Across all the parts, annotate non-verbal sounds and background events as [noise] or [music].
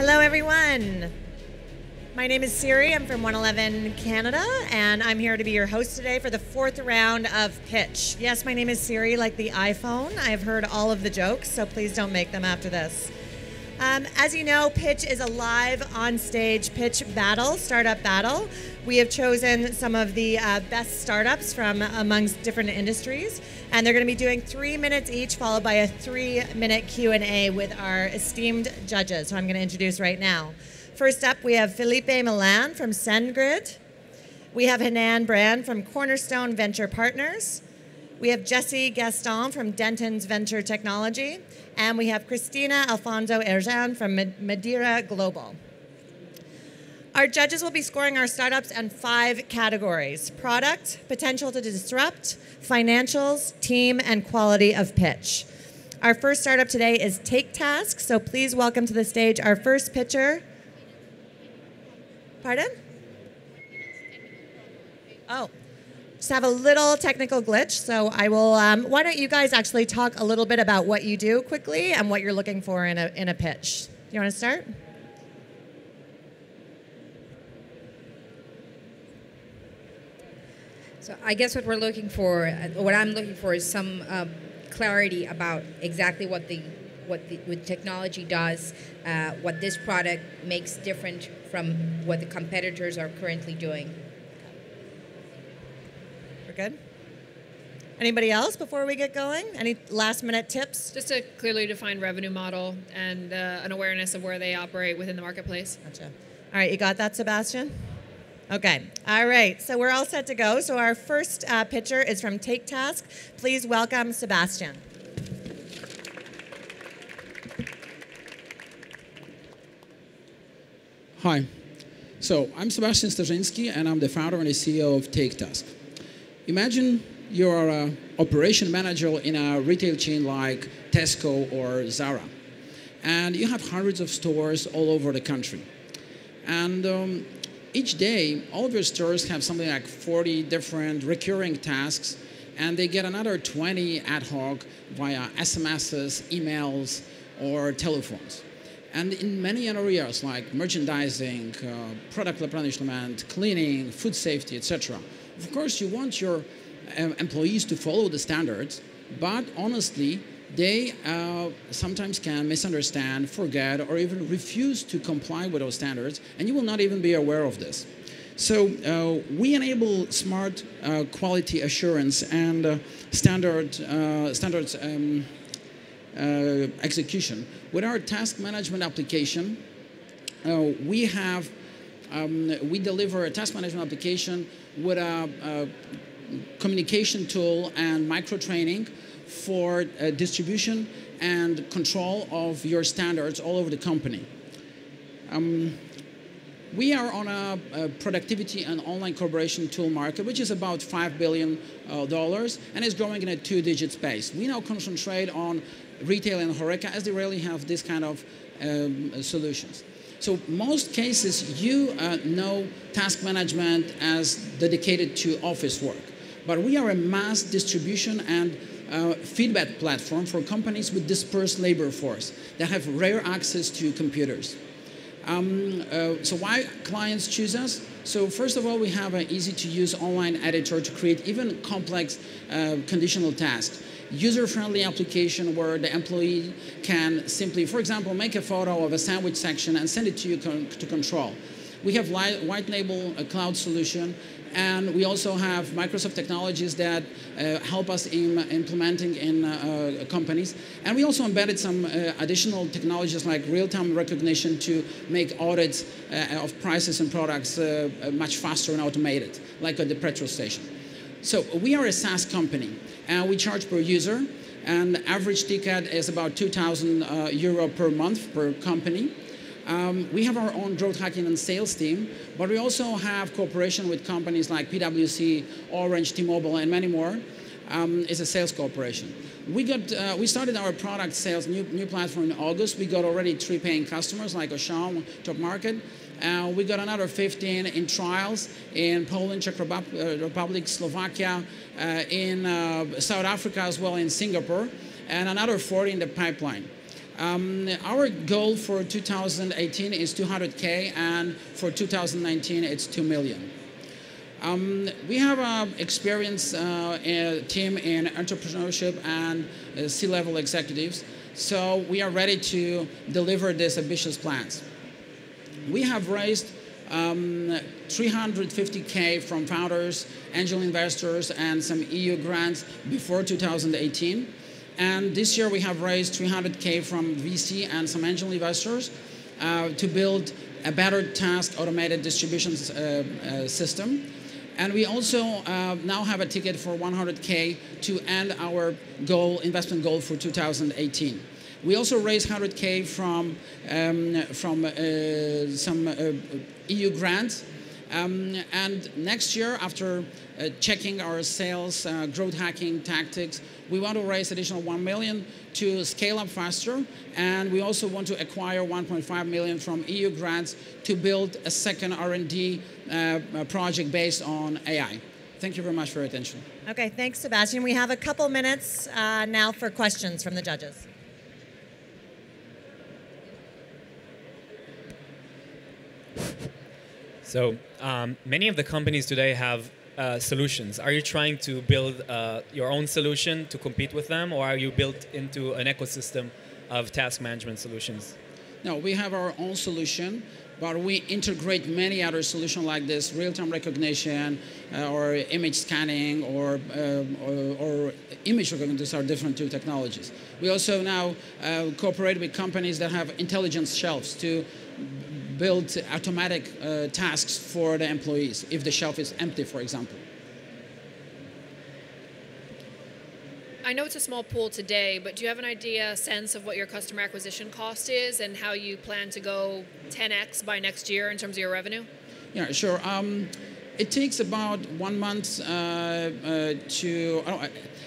Hello, everyone. My name is Siri. I'm from 111 Canada, and I'm here to be your host today for the fourth round of Pitch. Yes, my name is Siri, like the iPhone. I've heard all of the jokes, so please don't make them after this. Um, as you know, Pitch is a live on stage pitch battle, startup battle. We have chosen some of the uh, best startups from amongst different industries, and they're going to be doing three minutes each, followed by a three-minute Q&A with our esteemed judges, who I'm going to introduce right now. First up, we have Felipe Milan from SendGrid. We have Hanan Brand from Cornerstone Venture Partners. We have Jesse Gaston from Denton's Venture Technology. And we have Christina Alfonso Erjan from Madeira Global. Our judges will be scoring our startups in five categories product, potential to disrupt, financials, team, and quality of pitch. Our first startup today is TakeTask, so please welcome to the stage our first pitcher, Pardon? Oh, just have a little technical glitch. So I will. Um, why don't you guys actually talk a little bit about what you do quickly and what you're looking for in a in a pitch? You want to start? So I guess what we're looking for, uh, what I'm looking for, is some uh, clarity about exactly what the what the what technology does, uh, what this product makes different from what the competitors are currently doing. We're good. Anybody else before we get going? Any last minute tips? Just a clearly defined revenue model and uh, an awareness of where they operate within the marketplace. Gotcha. All right, you got that, Sebastian? Okay. All right. So we're all set to go. So our first uh, pitcher is from TakeTask. Please welcome Sebastian. Hi. So I'm Sebastian Starzyński, and I'm the founder and the CEO of TakeTask. Imagine you're an operation manager in a retail chain like Tesco or Zara, and you have hundreds of stores all over the country. And um, each day, all of your stores have something like 40 different recurring tasks, and they get another 20 ad hoc via SMSs, emails, or telephones. And in many areas like merchandising, uh, product replenishment, cleaning, food safety, etc. Of course, you want your uh, employees to follow the standards, but honestly, they uh, sometimes can misunderstand, forget, or even refuse to comply with those standards, and you will not even be aware of this. So uh, we enable smart uh, quality assurance and uh, standard uh, standards um, uh, execution. With our task management application, we have um, we deliver a task management application with a, a communication tool and micro training for uh, distribution and control of your standards all over the company. Um, we are on a, a, productivity and online collaboration tool market, which is about $5 billion, uh, and is growing in a two-digit space. We now concentrate on retail and Horeca as they rarely have this kind of um, solutions. So most cases, you uh, know task management as dedicated to office work. But we are a mass distribution and uh, feedback platform for companies with dispersed labor force that have rare access to computers. Um, uh, so why clients choose us? So first of all, we have an easy-to-use online editor to create even complex uh, conditional tasks user-friendly application where the employee can simply, for example, make a photo of a sandwich section and send it to you to control. We have white label a cloud solution, and we also have Microsoft technologies that uh, help us in implementing in uh, uh, companies. And we also embedded some uh, additional technologies like real-time recognition to make audits uh, of prices and products uh, much faster and automated, like at the petrol station. So we are a SaaS company, and we charge per user, and average ticket is about 2,000 uh, euro per month per company. Um, we have our own growth hacking and sales team, but we also have cooperation with companies like PwC, Orange, T-Mobile, and many more. Um, it's a sales cooperation. We got uh, we started our product sales new new platform in August. We got already three paying customers like Auchan, Top Market, uh, we got another 15 in trials in Poland, Czech uh, Republic, Slovakia, uh, in uh, South Africa as well, in Singapore, and another 40 in the pipeline. Um, our goal for 2018 is 200K, and for 2019, it's 2 million. Um, we have an experienced uh, team in entrepreneurship and uh, C-level executives, so we are ready to deliver these ambitious plans. We have raised um, 350k from founders, angel investors, and some EU grants before 2018. And this year we have raised 300k from VC and some angel investors uh, to build a better task automated distribution uh, uh, system. And we also uh, now have a ticket for 100k to end our goal, investment goal for 2018. We also raised 100k from um, from uh, some uh, EU grants. Um, and next year, after uh, checking our sales uh, growth hacking tactics, we want to raise additional 1 million to scale up faster. And we also want to acquire 1.5 million from EU grants to build a second R&D uh, project based on AI. Thank you very much for your attention. Okay, thanks, Sebastian. We have a couple minutes uh, now for questions from the judges. So um, many of the companies today have uh, solutions. Are you trying to build uh, your own solution to compete with them, or are you built into an ecosystem of task management solutions? No, we have our own solution, but we integrate many other solutions like this real-time recognition uh, or image scanning or, uh, or, or, image recognition. These are different two technologies. We also now uh, cooperate with companies that have intelligence shelves to build automatic uh, tasks for the employees if the shelf is empty, for example. I know it's a small pool today, but do you have an idea, sense of what your customer acquisition cost is and how you plan to go 10x by next year in terms of your revenue? Yeah, sure. Um, it takes about one month uh, uh, to. Oh,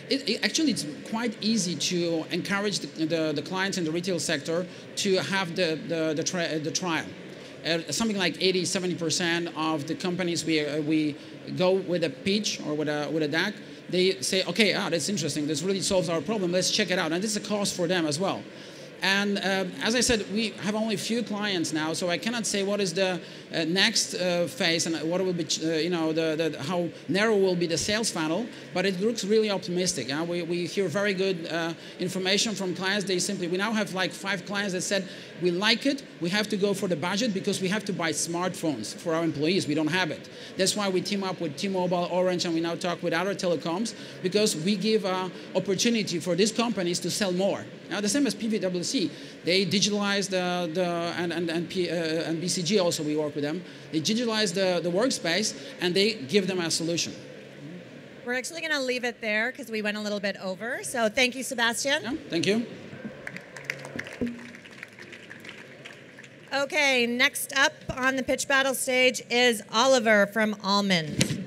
it, it, actually, it's quite easy to encourage the, the, the, clients in the retail sector to have the, the, the, tri the trial. Uh, something like 80, 70% of the companies we, uh, we go with a pitch or with a, with a deck, they say, okay, ah, that's interesting. This really solves our problem. Let's check it out. And this is a cost for them as well. And uh, as I said, we have only a few clients now, so I cannot say what is the uh, next uh, phase and what will be, uh, you know, the, the, how narrow will be the sales funnel. But it looks really optimistic. We, we hear very good uh, information from clients. They simply, we now have like five clients that said, we like it. We have to go for the budget because we have to buy smartphones for our employees. We don't have it. That's why we team up with T-Mobile, Orange, and we now talk with other telecoms because we give uh, opportunity for these companies to sell more. Now, the same as PwC, they digitalize the, the and, and, and, P, uh, and BCG also, we work with them. They digitalize the, the workspace and they give them a solution. We're actually going to leave it there because we went a little bit over. So thank you, Sebastian. Yeah, thank you. Okay, next up on the pitch battle stage is Oliver from Almond.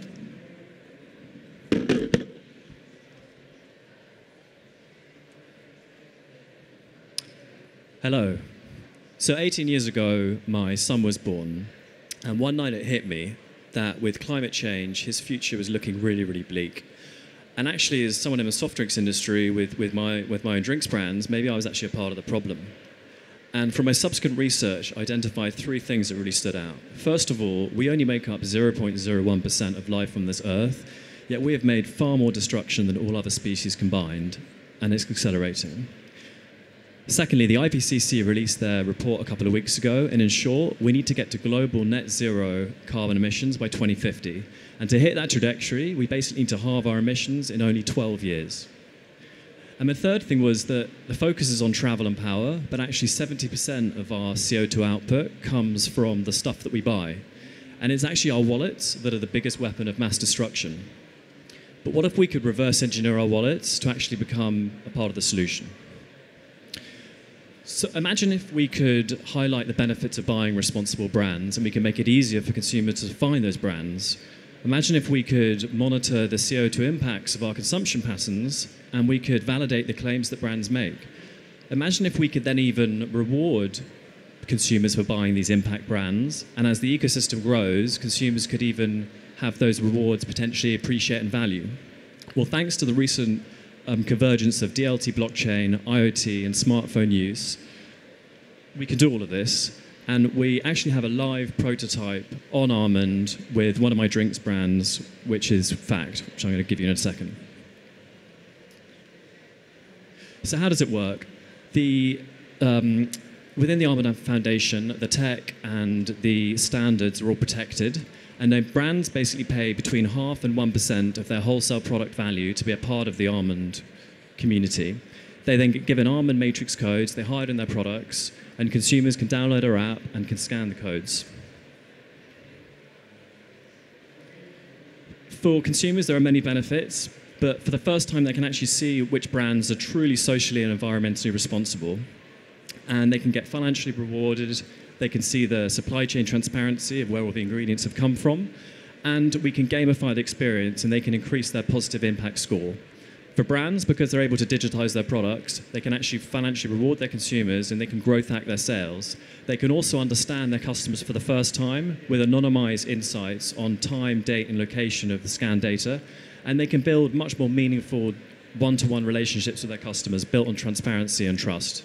Hello. So 18 years ago, my son was born, and one night it hit me that with climate change, his future was looking really, really bleak. And actually, as someone in the soft drinks industry with, with, my, with my own drinks brands, maybe I was actually a part of the problem. And from my subsequent research, I identified three things that really stood out. First of all, we only make up 0.01% of life on this earth, yet we have made far more destruction than all other species combined, and it's accelerating. Secondly, the IPCC released their report a couple of weeks ago, and in short, we need to get to global net zero carbon emissions by 2050. And to hit that trajectory, we basically need to halve our emissions in only 12 years. And the third thing was that the focus is on travel and power, but actually 70% of our CO2 output comes from the stuff that we buy. And it's actually our wallets that are the biggest weapon of mass destruction. But what if we could reverse engineer our wallets to actually become a part of the solution? So imagine if we could highlight the benefits of buying responsible brands and we can make it easier for consumers to find those brands. Imagine if we could monitor the CO2 impacts of our consumption patterns and we could validate the claims that brands make. Imagine if we could then even reward consumers for buying these impact brands, and as the ecosystem grows, consumers could even have those rewards potentially appreciate and value. Well, thanks to the recent um, convergence of DLT blockchain, IoT, and smartphone use, we can do all of this. And we actually have a live prototype on Almond with one of my drinks brands, which is Fact, which I'm going to give you in a second. So, how does it work? The, um, within the Almond Foundation, the tech and the standards are all protected. And then brands basically pay between half and 1% of their wholesale product value to be a part of the Almond community. They then get given Almond matrix codes, they hide in their products, and consumers can download our app and can scan the codes. For consumers, there are many benefits, but for the first time, they can actually see which brands are truly socially and environmentally responsible. And they can get financially rewarded, they can see the supply chain transparency of where all the ingredients have come from, and we can gamify the experience and they can increase their positive impact score. For brands, because they're able to digitize their products, they can actually financially reward their consumers and they can growth hack their sales. They can also understand their customers for the first time with anonymized insights on time, date, and location of the scan data. And they can build much more meaningful one to one relationships with their customers built on transparency and trust.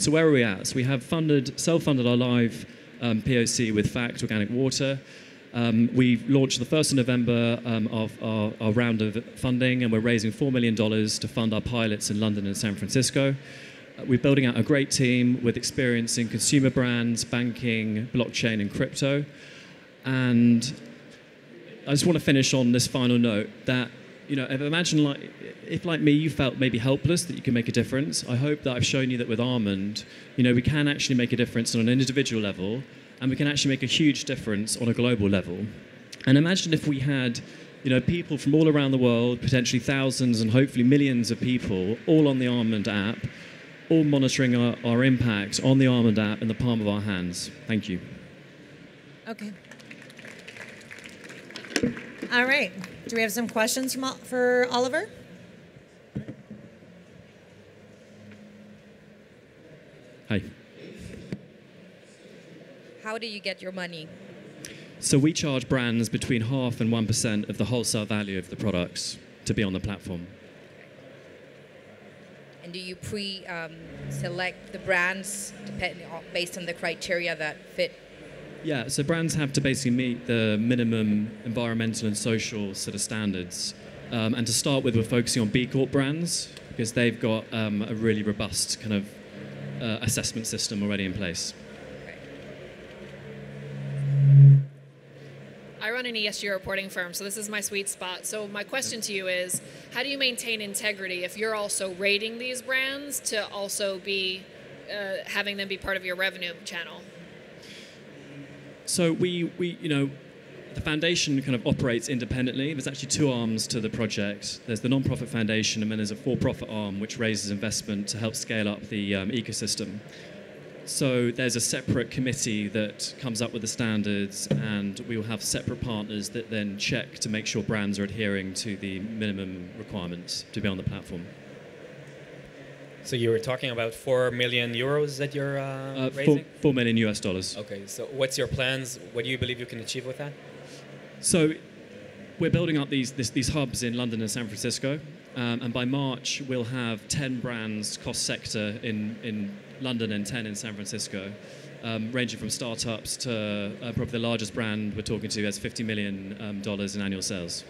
So, where are we at? So, we have funded, self funded our live um, POC with Fact Organic Water. Um, we launched the 1st of November um, of our, our, round of funding, and we're raising $4 million to fund our pilots in London and San Francisco. Uh, we're building out a great team with experience in consumer brands, banking, blockchain, and crypto. And I just want to finish on this final note that, you know, imagine like, if like me, you felt maybe helpless that you can make a difference. I hope that I've shown you that with Almond, you know, we can actually make a difference on an individual level and we can actually make a huge difference on a global level. And imagine if we had you know, people from all around the world, potentially thousands and hopefully millions of people, all on the Almond app, all monitoring our, our impact on the Almond app in the palm of our hands. Thank you. Okay. All right. Do we have some questions from, for Oliver? Hi. How do you get your money? So we charge brands between half and 1% of the wholesale value of the products to be on the platform. And do you pre-select um, the brands depending based on the criteria that fit? Yeah, so brands have to basically meet the minimum environmental and social sort of standards. Um, and to start with, we're focusing on B Corp brands because they've got um, a really robust kind of uh, assessment system already in place. I run an ESG reporting firm, so this is my sweet spot. So my question to you is, how do you maintain integrity if you're also rating these brands to also be uh, having them be part of your revenue channel? So we, we, you know, the foundation kind of operates independently. There's actually two arms to the project. There's the non-profit foundation, and then there's a for-profit arm which raises investment to help scale up the um, ecosystem. So there's a separate committee that comes up with the standards, and we will have separate partners that then check to make sure brands are adhering to the minimum requirements to be on the platform. So you were talking about four million euros that you're uh, uh, raising. Four, four million US dollars. Okay. So what's your plans? What do you believe you can achieve with that? So we're building up these this, these hubs in London and San Francisco, um, and by March we'll have ten brands cross sector in in London and 10 in San Francisco, um, ranging from startups to uh, probably the largest brand we're talking to has $50 million um, in annual sales.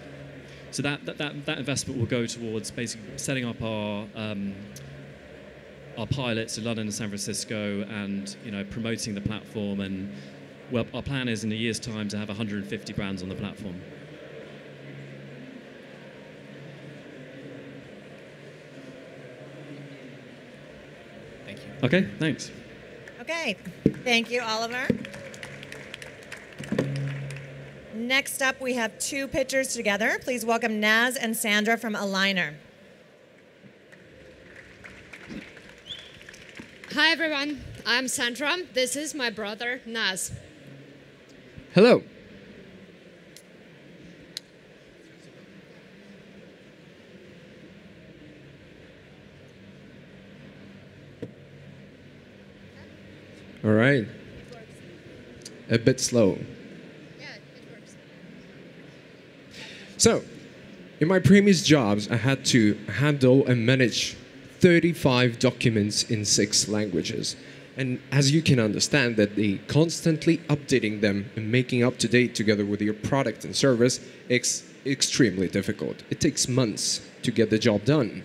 So that, that, that, that, investment will go towards basically setting up our, um, our pilots in London and San Francisco and you know, promoting the platform. And well, our plan is in a year's time to have 150 brands on the platform. Thank you. Okay, thanks. Okay, thank you, Oliver. Next up, we have two pitchers together. Please welcome Naz and Sandra from Aligner. Hi, everyone. I'm Sandra. This is my brother, Naz. Hello. All right. A bit slow. Yeah, it works. So, in my previous jobs, I had to handle and manage 35 documents in six languages. And as you can understand, that they constantly updating them and making up to date together with your product and service is extremely difficult. It takes months to get the job done.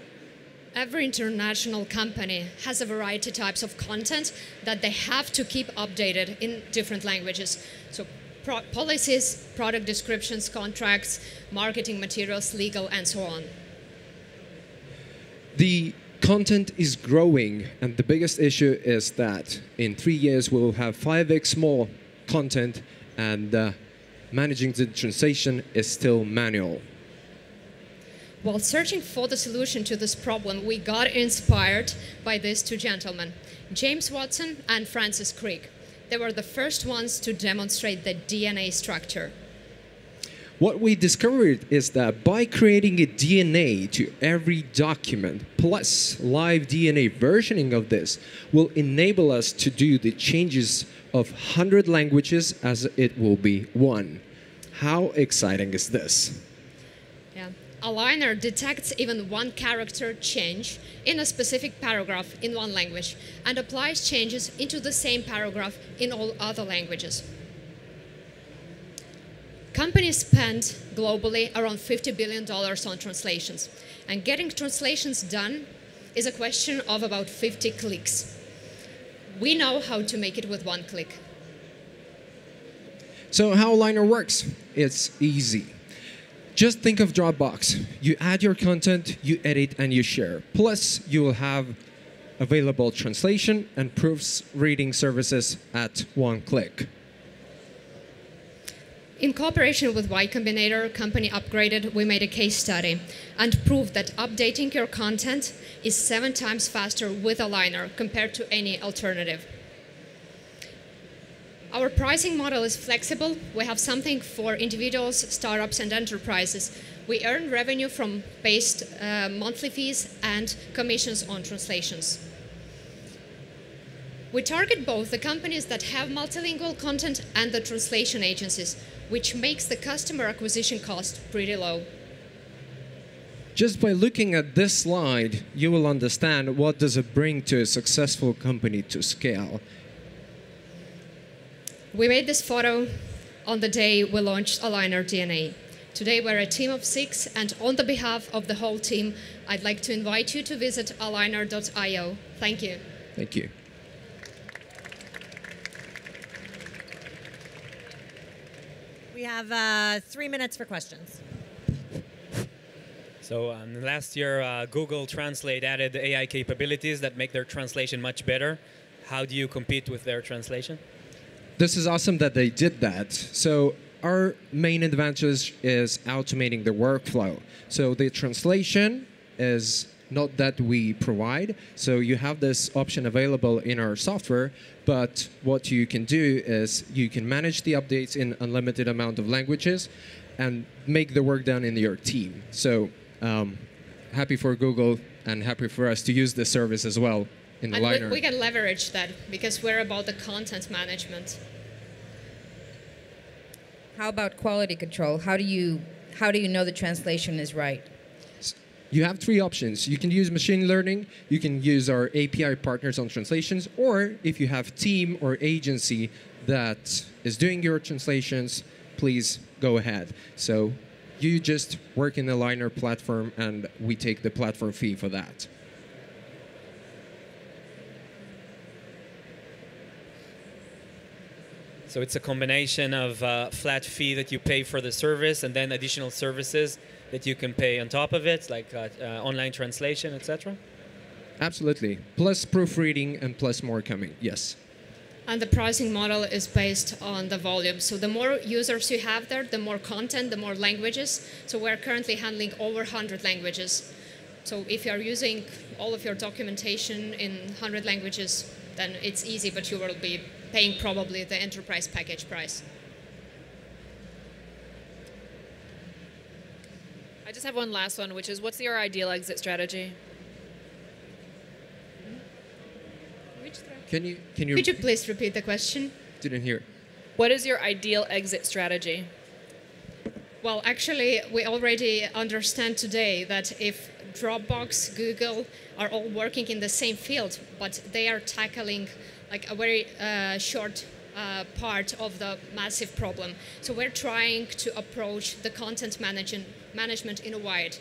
Every international company has a variety types of content that they have to keep updated in different languages. So pro- policies, product descriptions, contracts, marketing materials, legal, and so on. The content is growing, and the biggest issue is that in three years we will have 5x more content, and uh, managing the translation is still manual. While searching for the solution to this problem, we got inspired by these two gentlemen, James Watson and Francis Crick. They were the first ones to demonstrate the DNA structure. What we discovered is that by creating a DNA to every document plus live DNA versioning of this will enable us to do the changes of 100 languages as it will be one. How exciting is this? Yeah. Aligner detects even one character change in a specific paragraph in one language and applies changes into the same paragraph in all other languages. Companies spend globally around $50 billion on translations, and getting translations done is a question of about 50 clicks. We know how to make it with one click. So how Aligner works? It's easy. Just think of Dropbox. You add your content, you edit, and you share. Plus, you will have available translation and proofs reading services at one click. In cooperation with Y Combinator, company upgraded, we made a case study and proved that updating your content is seven times faster with Aligner compared to any alternative. Our pricing model is flexible. We have something for individuals, startups, and enterprises. We earn revenue from based uh, monthly fees and commissions on translations. We target both the companies that have multilingual content and the translation agencies, which makes the customer acquisition cost pretty low. Just by looking at this slide, you will understand what does it bring to a successful company to scale. We made this photo on the day we launched Aligner DNA. Today we're a team of six, and on the behalf of the whole team, I'd like to invite you to visit aligner.io. Thank you. Thank you. Have uh, three minutes for questions. So um, last year, uh, Google Translate added AI capabilities that make their translation much better. How do you compete with their translation? This is awesome that they did that. So our main advantage is automating the workflow. So the translation is not that we provide. So you have this option available in our software, but what you can do is you can manage the updates in unlimited amount of languages and make the work done in your team. So um, happy for Google and happy for us to use this service as well in the And liner. we, we can leverage that because we're about the content management. How about quality control? How do you how do you know the translation is right? You have three options. You can use machine learning, you can use our API partners on translations, or if you have team or agency that is doing your translations, please go ahead. So you just work in the Liner platform and we take the platform fee for that. So it's a combination of uh, flat fee that you pay for the service and then additional services that you can pay on top of it, like uh, uh, online translation, etc. Absolutely. Plus proofreading and plus more coming. Yes. And the pricing model is based on the volume. So the more users you have there, the more content, the more languages. So we're currently handling over 100 languages. So if you're using all of your documentation in 100 languages, then it's easy, but you will be paying probably the enterprise package price. Just have one last one, which is what's your ideal exit strategy? Can you can you, Could you please repeat the question? didn't hear? What is your ideal exit strategy? Well, actually, we already understand today that if Dropbox, Google are all working in the same field, but they are tackling like a very uh, short uh, part of the massive problem. So we're trying to approach the content management management in a wide.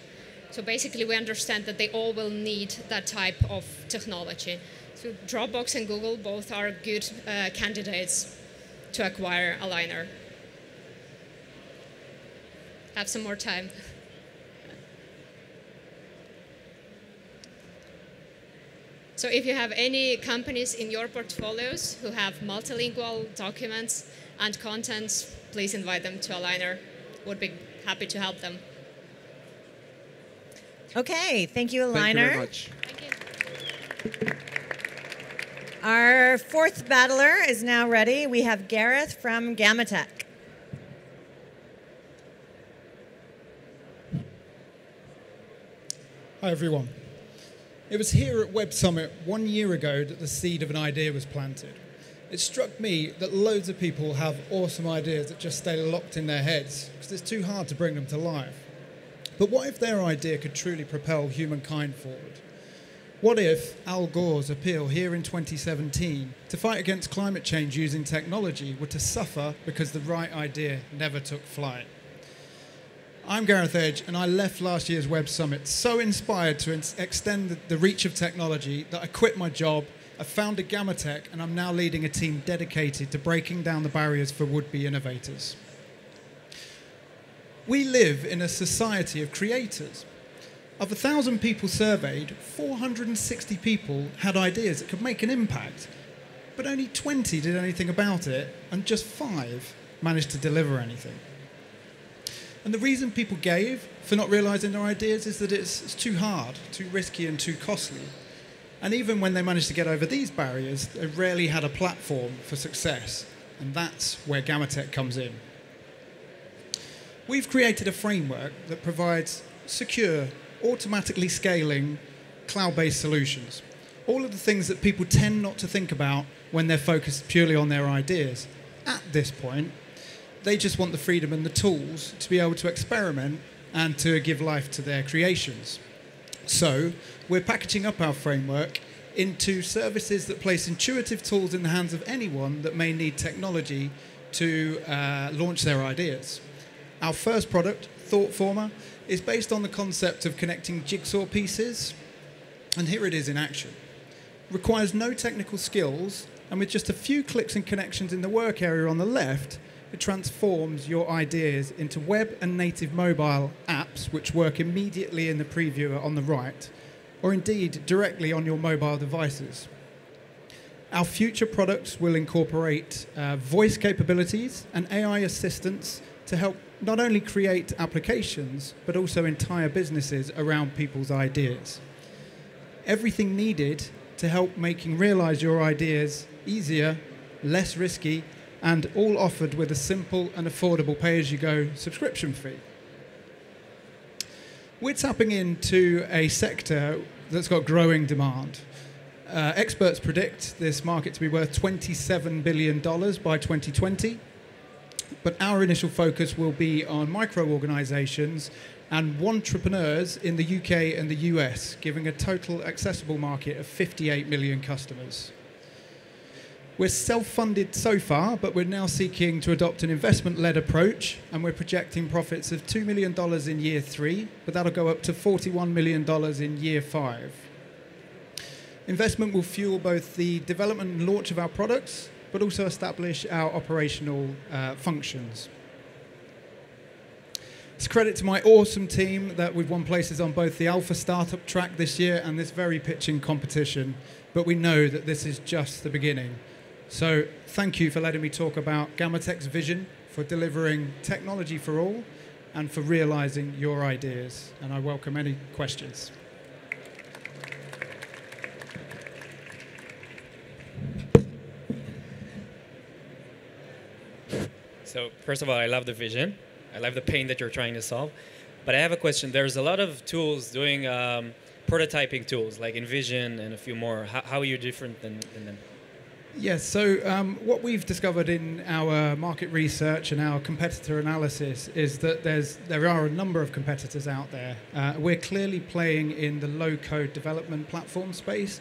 So basically, we understand that they all will need that type of technology. So Dropbox and Google both are good uh, candidates to acquire Aligner. Have some more time. So if you have any companies in your portfolios who have multilingual documents and contents, please invite them to Aligner. Would be happy to help them. Okay, thank you, Aligner. Thank you very much. You. Our fourth battler is now ready. We have Gareth from Gammatech. Hi, everyone. It was here at Web Summit one year ago that the seed of an idea was planted. It struck me that loads of people have awesome ideas that just stay locked in their heads because it's too hard to bring them to life. But what if their idea could truly propel humankind forward? What if Al Gore's appeal here in 2017 to fight against climate change using technology were to suffer because the right idea never took flight? I'm Gareth Edge, and I left last year's Web Summit so inspired to ins- extend the, the reach of technology that I quit my job, I founded Gammatech, and I'm now leading a team dedicated to breaking down the barriers for would be innovators. We live in a society of creators. Of a thousand people surveyed, 460 people had ideas that could make an impact, but only 20 did anything about it, and just five managed to deliver anything. And the reason people gave for not realizing their ideas is that it's, it's too hard, too risky, and too costly. And even when they managed to get over these barriers, they rarely had a platform for success. And that's where Gammatech comes in. We've created a framework that provides secure, automatically scaling, cloud based solutions. All of the things that people tend not to think about when they're focused purely on their ideas. At this point, they just want the freedom and the tools to be able to experiment and to give life to their creations. So, we're packaging up our framework into services that place intuitive tools in the hands of anyone that may need technology to uh, launch their ideas. Our first product, ThoughtFormer, is based on the concept of connecting jigsaw pieces, and here it is in action. Requires no technical skills, and with just a few clicks and connections in the work area on the left, it transforms your ideas into web and native mobile apps which work immediately in the previewer on the right, or indeed directly on your mobile devices. Our future products will incorporate uh, voice capabilities and AI assistance to help not only create applications, but also entire businesses around people's ideas. Everything needed to help making realize your ideas easier, less risky, and all offered with a simple and affordable pay as you go subscription fee. We're tapping into a sector that's got growing demand. Uh, experts predict this market to be worth $27 billion by 2020, but our initial focus will be on micro organizations and entrepreneurs in the UK and the US, giving a total accessible market of 58 million customers. We're self funded so far, but we're now seeking to adopt an investment led approach, and we're projecting profits of $2 million in year three, but that'll go up to $41 million in year five. Investment will fuel both the development and launch of our products, but also establish our operational uh, functions. It's credit to my awesome team that we've won places on both the Alpha Startup track this year and this very pitching competition, but we know that this is just the beginning. So thank you for letting me talk about Gammatech's vision for delivering technology for all and for realizing your ideas. And I welcome any questions. So first of all, I love the vision. I love the pain that you're trying to solve. But I have a question. There's a lot of tools doing um, prototyping tools like InVision and a few more. How, how are you different than, than them? Yes, so um, what we've discovered in our market research and our competitor analysis is that there's, there are a number of competitors out there. Uh, we're clearly playing in the low code development platform space,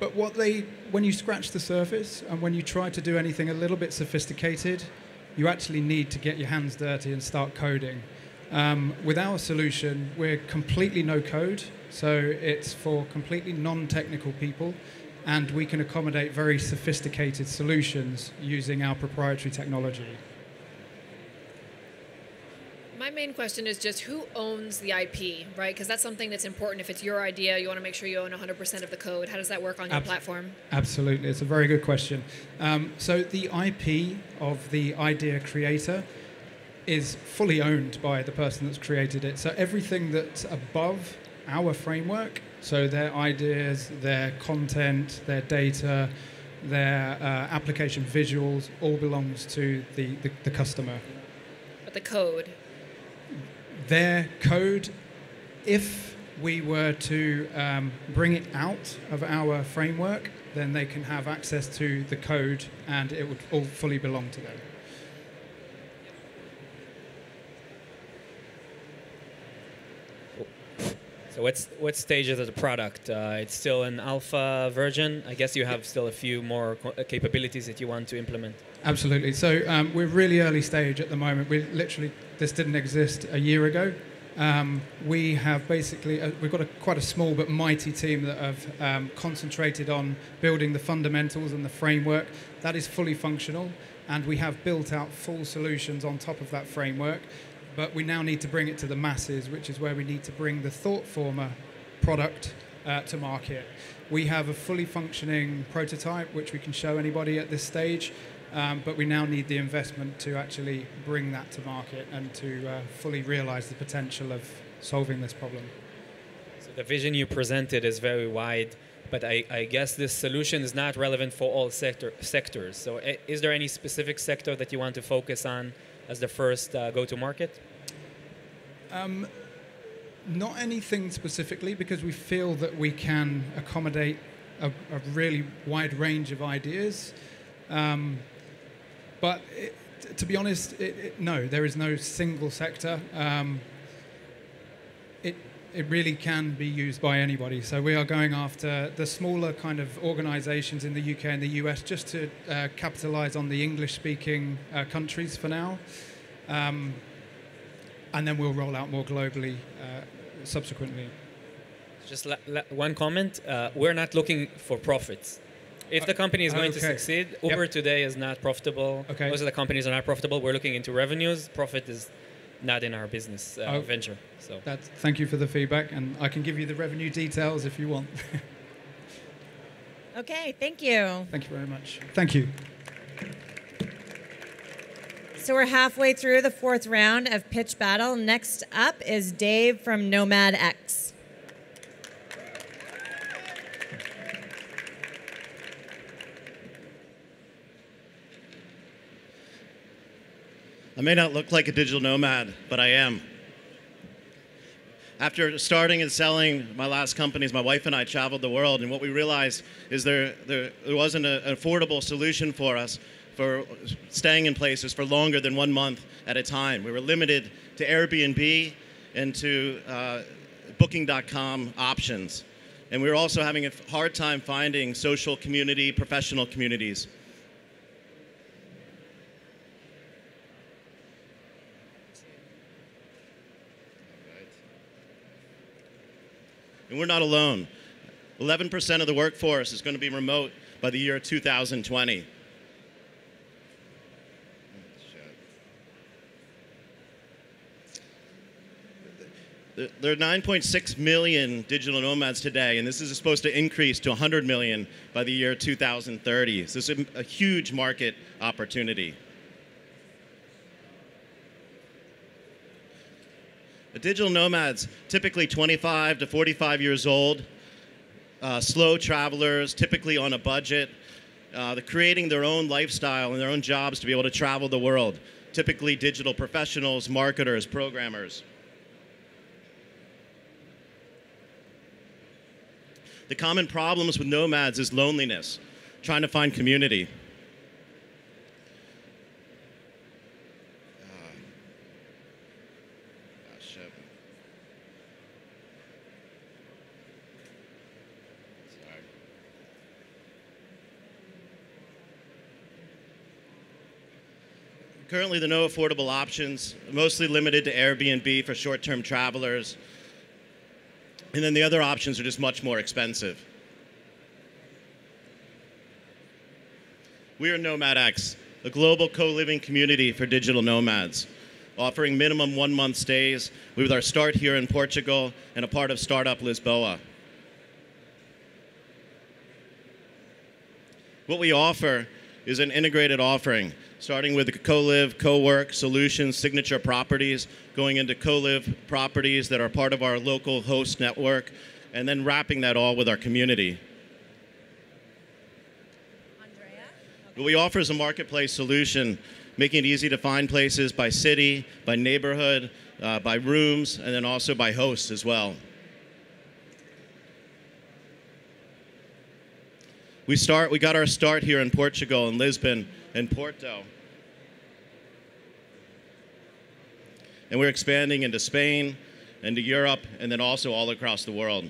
but what they, when you scratch the surface and when you try to do anything a little bit sophisticated, you actually need to get your hands dirty and start coding. Um, with our solution, we're completely no code, so it's for completely non technical people, and we can accommodate very sophisticated solutions using our proprietary technology. Main question is just who owns the IP, right? Because that's something that's important. If it's your idea, you want to make sure you own 100% of the code. How does that work on your Ab- platform? Absolutely, it's a very good question. Um, so the IP of the idea creator is fully owned by the person that's created it. So everything that's above our framework, so their ideas, their content, their data, their uh, application visuals, all belongs to the, the, the customer. But the code, their code, if we were to um, bring it out of our framework, then they can have access to the code and it would all fully belong to them. So what's what stage is the product? Uh, it's still an alpha version. I guess you have still a few more uh, capabilities that you want to implement. Absolutely. So um, we're really early stage at the moment. We're literally this didn't exist a year ago. Um, we have basically uh, we've got a, quite a small but mighty team that have um, concentrated on building the fundamentals and the framework. That is fully functional, and we have built out full solutions on top of that framework. But we now need to bring it to the masses, which is where we need to bring the ThoughtFormer product uh, to market. We have a fully functioning prototype, which we can show anybody at this stage. Um, but we now need the investment to actually bring that to market and to uh, fully realize the potential of solving this problem. So the vision you presented is very wide, but I, I guess this solution is not relevant for all sector, sectors. So is there any specific sector that you want to focus on as the first uh, go-to-market? Um, not anything specifically, because we feel that we can accommodate a, a really wide range of ideas. Um, but it, to be honest, it, it, no, there is no single sector. Um, it, it really can be used by anybody. So we are going after the smaller kind of organizations in the UK and the US just to uh, capitalize on the English speaking uh, countries for now. Um, and then we'll roll out more globally uh, subsequently. Just one comment. Uh, we're not looking for profits. If the company is going to okay. succeed, Yep. Uber today is not profitable. Okay. Most of the companies are not profitable. We're looking into revenues. Profit is not in our business uh, Oh. venture. So That's, thank you for the feedback, and I can give you the revenue details if you want. [laughs] Okay, thank you. thank you very much. Thank you. So we're halfway through the fourth round of pitch battle. Next up is Dave from Nomad X. I may not look like a digital nomad, but I am. After starting and selling my last companies, my wife and I traveled the world, and what we realized is there, there, there wasn't a, an affordable solution for us for staying in places for longer than one month at a time. We were limited to Airbnb and to uh, Booking.com options. And we were also having a hard time finding social community, professional communities. And we're not alone. 11% of the workforce is going to be remote by the year 2020. There are 9.6 million digital nomads today, and this is supposed to increase to 100 million by the year 2030. So this is a huge market opportunity. Digital nomads, typically 25 to 45 years old, uh, slow travelers, typically on a budget. Uh, they're creating their own lifestyle and their own jobs to be able to travel the world. Typically, digital professionals, marketers, programmers. The common problems with nomads is loneliness, trying to find community. Currently, there are no affordable options, mostly limited to Airbnb for short term travelers. And then the other options are just much more expensive. We are NomadX, a global co living community for digital nomads, offering minimum one month stays with our start here in Portugal and a part of Startup Lisboa. What we offer is an integrated offering, starting with co-live, co-work solutions, signature properties, going into co-live properties that are part of our local host network, and then wrapping that all with our community. What we offer is a marketplace solution, making it easy to find places by city, by neighborhood, uh, by rooms, and then also by hosts as well. We start. We got our start here in Portugal, in Lisbon, and Porto, and we're expanding into Spain, into Europe, and then also all across the world.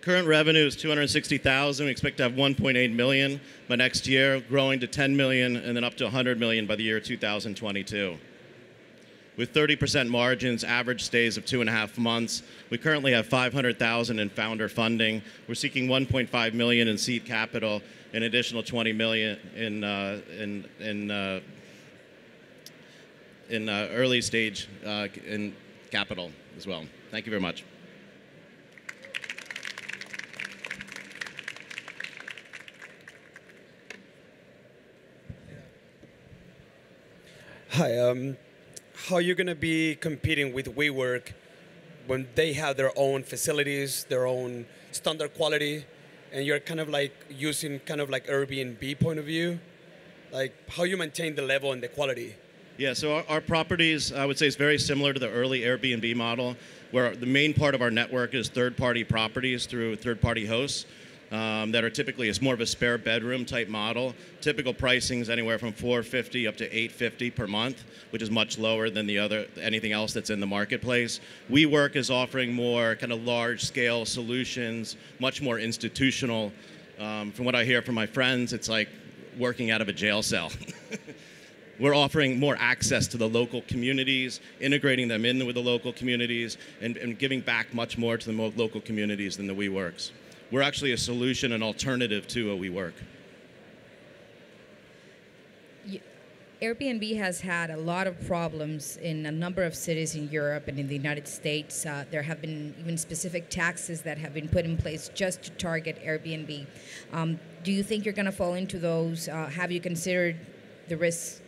Current revenue is 260,000. We expect to have 1.8 million by next year, growing to 10 million and then up to 100 million by the year 2022. With 30% margins, average stays of two and a half months. We currently have 500,000 in founder funding. We're seeking 1.5 million in seed capital, an additional 20 million in uh, in in uh, in uh, early stage uh, in capital as well. Thank you very much. Hi. Um, how are you going to be competing with WeWork when they have their own facilities, their own standard quality, and you're kind of like using kind of like Airbnb point of view? Like how you maintain the level and the quality? Yeah, so our, our, properties, I would say, is very similar to the early Airbnb model, where the main part of our network is third-party properties through third-party hosts um, that are typically it's more of a spare bedroom type model. Typical pricing is anywhere from 450 up to 850 per month, which is much lower than the other anything else that's in the marketplace. WeWork is offering more kind of large scale solutions, much more institutional. Um, from what I hear from my friends, it's like working out of a jail cell. [laughs] we're offering more access to the local communities, integrating them in with the local communities, and, and giving back much more to the local communities than the WeWorks we're actually a solution, an alternative to a WeWork. Airbnb has had a lot of problems in a number of cities in Europe and in the United States. Uh, there have been even specific taxes that have been put in place just to target Airbnb. Um, do you think you're going to fall into those? Uh, have you considered the risks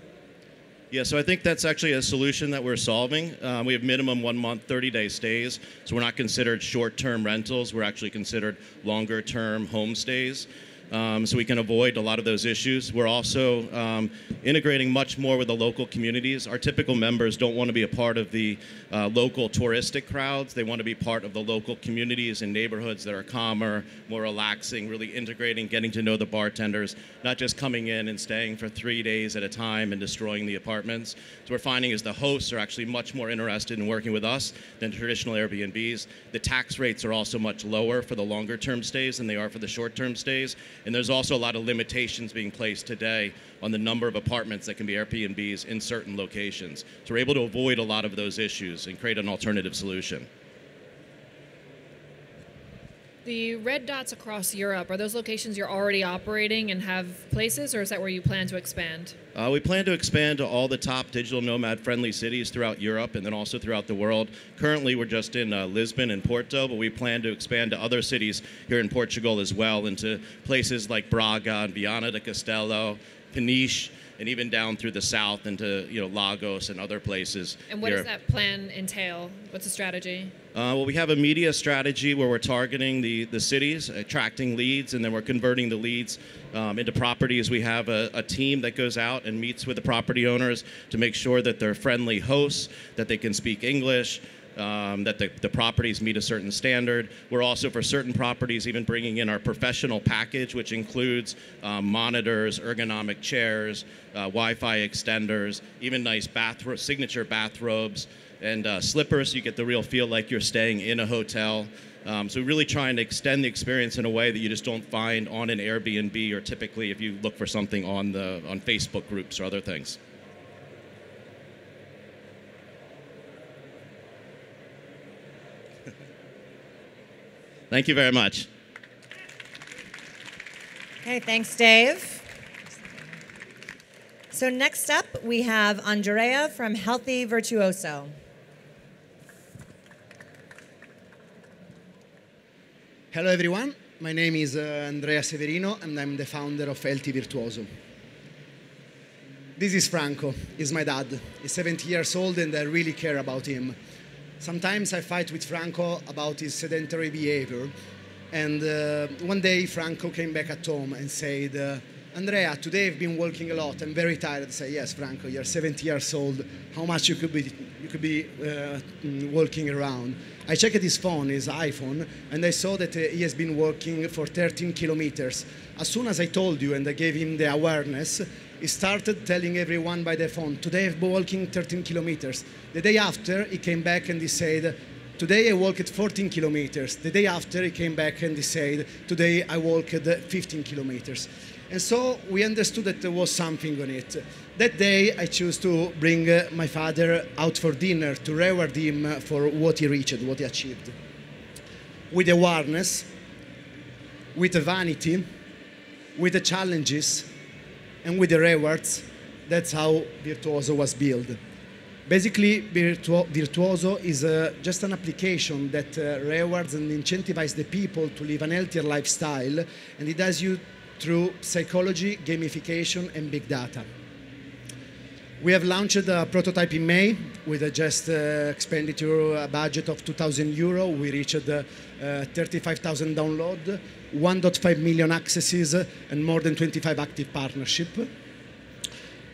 yeah, so I think that's actually a solution that we're solving. Um, we have minimum one month, 30 day stays. So we're not considered short term rentals, we're actually considered longer term home stays um, so we can avoid a lot of those issues. We're also um, integrating much more with the local communities. Our typical members don't want to be a part of the uh, local touristic crowds. They want to be part of the local communities and neighborhoods that are calmer, more relaxing, really integrating, getting to know the bartenders, not just coming in and staying for three days at a time and destroying the apartments. So we're finding is the hosts are actually much more interested in working with us than traditional Airbnbs. The tax rates are also much lower for the longer term stays than they are for the short term stays. And there's also a lot of limitations being placed today on the number of apartments that can be Airbnbs in certain locations. So we're able to avoid a lot of those issues and create an alternative solution. The red dots across Europe, are those locations you're already operating and have places, or is that where you plan to expand? Uh, we plan to expand to all the top digital nomad friendly cities throughout Europe and then also throughout the world. Currently, we're just in uh, Lisbon and Porto, but we plan to expand to other cities here in Portugal as well, into places like Braga and Viana do Castelo, Peniche, and even down through the south into you know Lagos and other places. And what does that plan entail? What's the strategy? Uh, well, we have a media strategy where we're targeting the, the cities, attracting leads, and then we're converting the leads um, into properties. We have a, a, team that goes out and meets with the property owners to make sure that they're friendly hosts, that they can speak English, um, that the, the properties meet a certain standard. We're also, for certain properties, even bringing in our professional package, which includes um, monitors, ergonomic chairs, uh, Wi Fi extenders, even nice bathro- signature bathrobes, and uh, slippers. You get the real feel like you're staying in a hotel. Um, so really trying to extend the experience in a way that you just don't find on an Airbnb or typically if you look for something on the on Facebook groups or other things. Thank you very much. Okay, thanks, Dave. So next up, we have Andrea from Healthy Virtuoso. Hello, everyone. My name is uh, Andrea Severino, and I'm the founder of Healthy Virtuoso. This is Franco. He's my dad. He's 70 years old, and I really care about him. Sometimes I fight with Franco about his sedentary behavior. And uh, one day, Franco came back at home and said, uh, Andrea, today I've been walking a lot. I'm very tired. I say, yes, Franco, you're 70 years old. How much you could be, you could be uh, walking around? I checked his phone, his iPhone, and I saw that uh, he has been walking for 13 kilometers. As soon as I told you and I gave him the awareness, he started telling everyone by the phone, today I've been walking 13 kilometers. The day after, he came back and he said, today I walked 14 kilometers. The day after, he came back and he said, today I walked 15 kilometers. And so we understood that there was something on it. That day, I chose to bring uh, my father out for dinner to reward him for what he reached, what he achieved. With the awareness, with the vanity, with the challenges, and with the rewards, that's how Virtuoso was built. Basically, Virtuo- Virtuoso is uh, just an application that uh, rewards and incentivizes the people to live an healthier lifestyle, and it does you through psychology, gamification, and big data. We have launched a prototype in May with a just uh, expenditure a budget of 2,000 euro. We reached uh, 35,000 downloads, 1.5 million accesses, and more than 25 active partnership.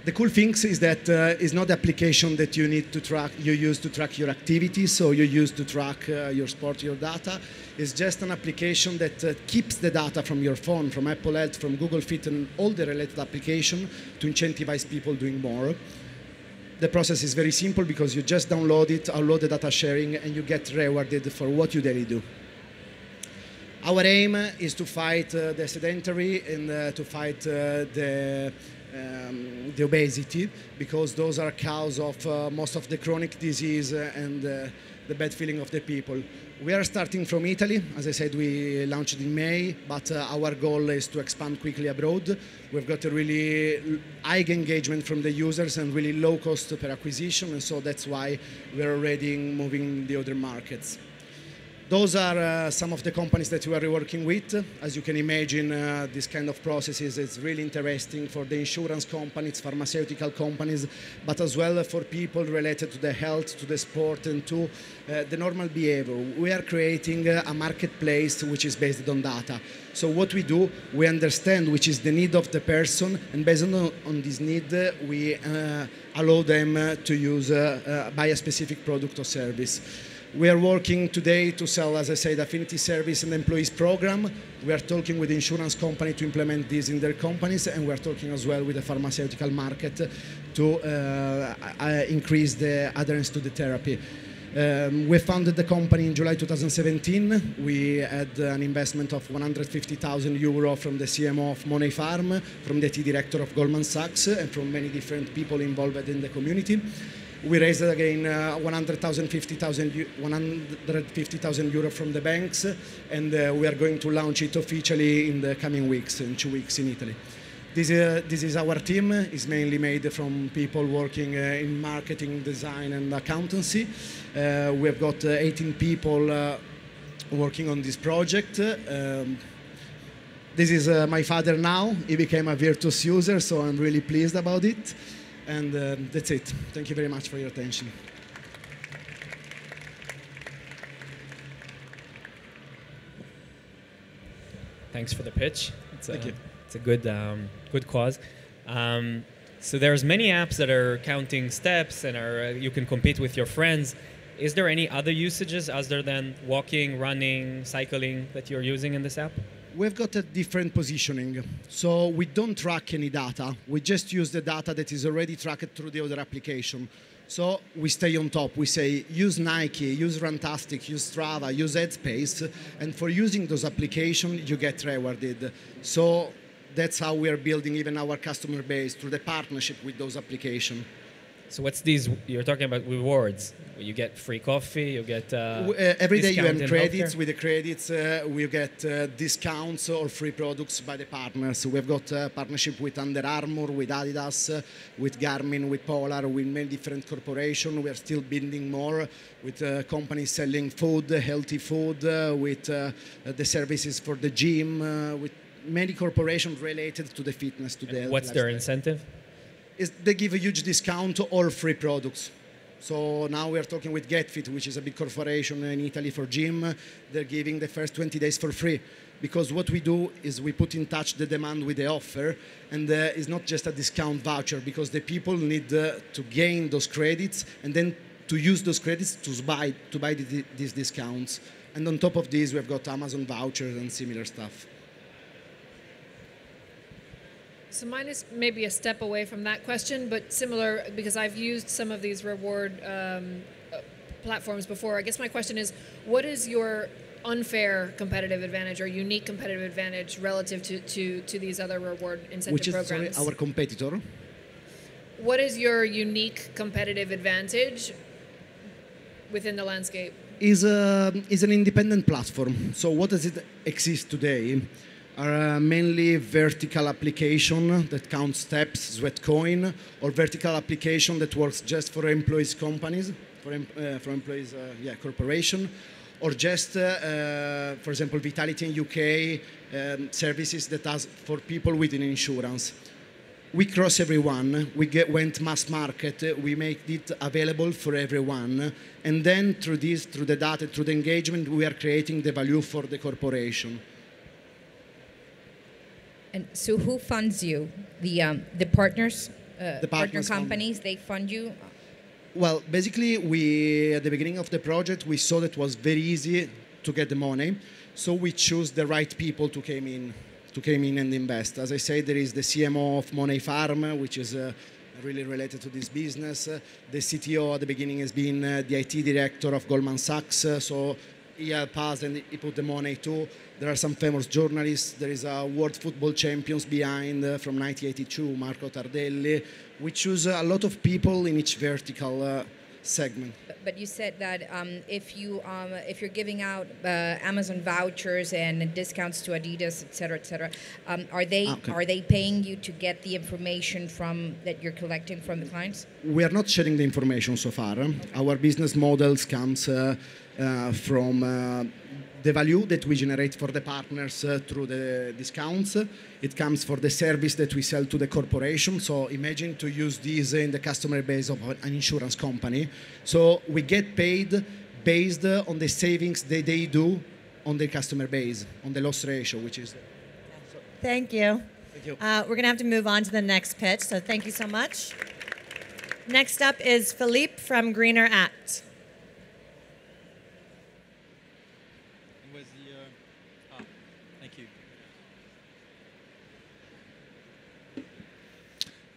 The cool thing is that uh, it's not application that you need to track, you use to track your activities, so you use to track uh, your sport, your data. It's just an application that uh, keeps the data from your phone, from Apple Health, from Google Fit, and all the related application to incentivize people doing more. The process is very simple because you just download it, upload the data sharing, and you get rewarded for what you daily do. Our aim is to fight uh, the sedentary and uh, to fight uh, the um, the obesity because those are cause of uh, most of the chronic disease uh, and uh, the bad feeling of the people. We are starting from Italy. As I said, we launched in May, but uh, our goal is to expand quickly abroad. We've got a really high engagement from the users and really low cost per acquisition, and so that's why we're already moving the other markets. Those are uh, some of the companies that we are working with. As you can imagine, uh, this kind of processes is really interesting for the insurance companies, pharmaceutical companies, but as well for people related to the health, to the sport, and to uh, the normal behavior. We are creating uh, a marketplace which is based on data. So what we do, we understand which is the need of the person, and based on, on this need, uh, we uh, allow them to use buy a specific product or service. We are working today to sell, as I said, affinity service and employees program. We are talking with insurance company to implement this in their companies, and we are talking as well with the pharmaceutical market to uh, uh, increase the adherence to the therapy. Um, we founded the company in July 2017. We had an investment of 150,000 euro from the CMO of Moneyfarm, from the IT director of Goldman Sachs, and from many different people involved in the community. We raised again uh, 100,000, 50,000 150,000 euro from the banks, and uh, we are going to launch it officially in the coming weeks, in two weeks in Italy. This, uh, this is our team. It's mainly made from people working uh, in marketing, design, and accountancy. Uh, we have got uh, 18 people working on this project. Um, this is my father now. He became a Virtus user, so I'm really pleased about it. And uh, that's it. Thank you very much for your attention. Thanks for the pitch. It's Thank a, you. It's a good, um, good cause. Um, so there's many apps that are counting steps and are uh, you can compete with your friends. Is there any other usages other than walking, running, cycling that you're using in this app? We've got a different positioning. So we don't track any data. We just use the data that is already tracked through the other application. So we stay on top. We say use Nike, use Runtastic, use Strava, use Headspace, and for using those applications, you get rewarded. So that's how we are building even our customer base through the partnership with those applications. So what's these? You're talking about rewards. You get free coffee. You get uh, uh, every day you earn credits. healthcare? With the credits, uh, we get uh, discounts or free products by the partners. We've got uh, partnership with Under Armour, with Adidas, with Garmin, with Polar, with many different corporations. We are still building more with uh, companies selling food, healthy food, uh, with uh, the services for the gym, uh, with many corporations related to the fitness. To the What's their incentive? Is they give a huge discount or free products. So now we are talking with GetFit, which is a big corporation in Italy for gym. They're giving the first 20 days for free. Because what we do is we put in touch the demand with the offer, and uh, it's not just a discount voucher, because the people need uh, to gain those credits and then to use those credits to buy, to buy the, these discounts. And on top of this, we've got Amazon vouchers and similar stuff. So mine is maybe a step away from that question, but similar because I've used some of these reward um, platforms before. I guess my question is, what is your unfair competitive advantage or unique competitive advantage relative to, to, to these other reward incentive which is sorry, our competitor. what is your unique competitive advantage within the landscape? is, a, is an independent platform. So what does it exist today? Are uh, mainly vertical application that count steps, Sweatcoin, or vertical application that works just for employees companies, for, em- uh, for employees, uh, yeah, corporation, or just, uh, uh, for example, Vitality in UK um, services that has for people within insurance we cross everyone. We get, went mass market. We make it available for everyone, and then through this, through the data, through the engagement, we are creating the value for the corporation. And so, who funds you? The um, the partners, uh, The partner companies, they fund you. Well, basically, we at the beginning of the project, we saw that it was very easy to get the money, so we chose the right people to came in, to came in and invest. As I say, there is the CMO of Moneyfarm, which is uh, really related to this business. Uh, the CTO at the beginning has been uh, the IT director of Goldman Sachs, so he helped us and he put the money too. There are some famous journalists. There is a World Football Champions behind uh, from 1982, Marco Tardelli. We choose a lot of people in each vertical uh, segment. But, you said that um, if you um, if you're giving out uh, Amazon vouchers and discounts to Adidas, et cetera, et cetera, um, are they Okay. are they paying you to get the information from that you're collecting from the clients? We are not sharing the information so far. Our business models comes uh, uh, from uh, the value that we generate for the partners uh, through the discounts. It comes for the service that we sell to the corporation. So imagine to use these in the customer base of an insurance company. So we get paid based on the savings that they do on the customer base, on the loss ratio, which is Thank you. Thank you. Uh, we're going to have to move on to the next pitch, so thank you so much. Next up is Philippe from Greener Act. Where's the, uh, ah, thank you.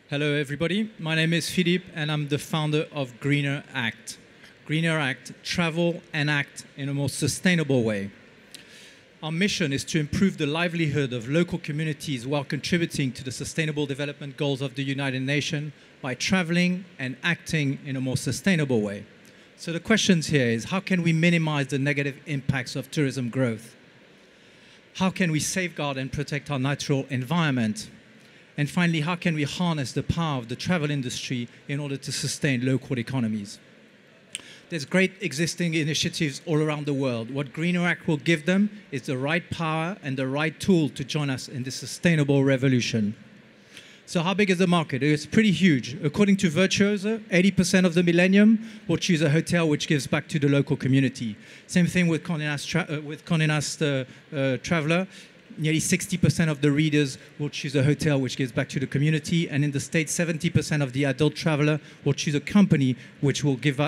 Hello, everybody. My name is Philippe, and I'm the founder of Greener Act. Greener Act, travel and act in a more sustainable way. Our mission is to improve the livelihood of local communities while contributing to the Sustainable Development Goals of the United Nations by traveling and acting in a more sustainable way. So the questions here is how can we minimize the negative impacts of tourism growth? How can we safeguard and protect our natural environment? And finally, how can we harness the power of the travel industry in order to sustain local economies? There's great existing initiatives all around the world. What Greener Act will give them is the right power and the right tool to join us in this sustainable revolution. So, how big is the market? It's pretty huge. According to Virtuoso, 80% of the millennium will choose a hotel which gives back to the local community. Same thing with Condé Nast, uh, with Condé Nast uh, uh, Traveler. Nearly 60% of the readers will choose a hotel, which gives back to the community. And in the States, 70% of the adult traveler will choose a company which, will give,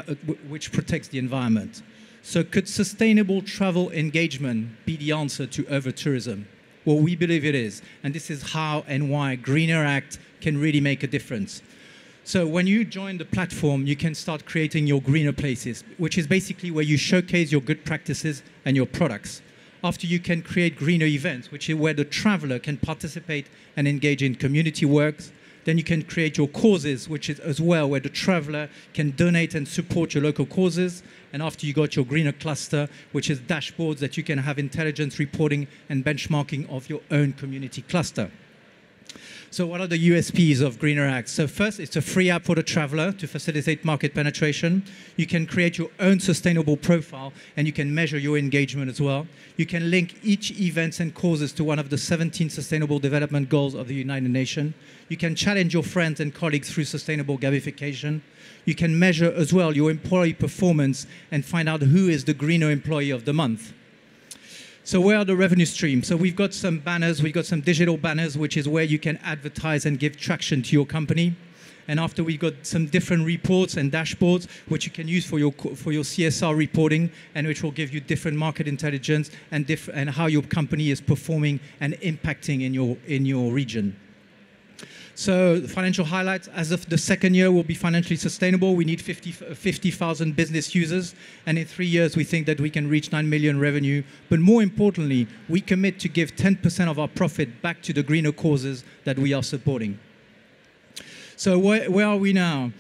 which protects the environment. So, could sustainable travel engagement be the answer to over tourism? Well, we believe it is. And this is how and why Greener Act can really make a difference. So when you join the platform, you can start creating your greener places, which is basically where you showcase your good practices and your products. After you can create greener events, which is where the traveler can participate and engage in community works. Then you can create your causes, which is as well where the traveler can donate and support your local causes. And after you got your greener cluster, which is dashboards that you can have intelligence reporting and benchmarking of your own community cluster. So what are the USPs of Greener Act? So first, it's a free app for the traveler to facilitate market penetration. You can create your own sustainable profile and you can measure your engagement as well. You can link each events and causes to one of the 17 sustainable development goals of the United Nations. You can challenge your friends and colleagues through sustainable gamification. You can measure as well your employee performance and find out who is the greener employee of the month. So where are the revenue streams? So we've got some banners, we've got some digital banners, which is where you can advertise and give traction to your company. And after we've got some different reports and dashboards, which you can use for your for your CSR reporting, and which will give you different market intelligence and diff- and how your company is performing and impacting in your in your region. So financial highlights, as of the second year, will be financially sustainable. We need 50,000 50, business users, and in three years, we think that we can reach 9 million revenue. But more importantly, we commit to give 10% of our profit back to the greener causes that we are supporting. So where, where are we now?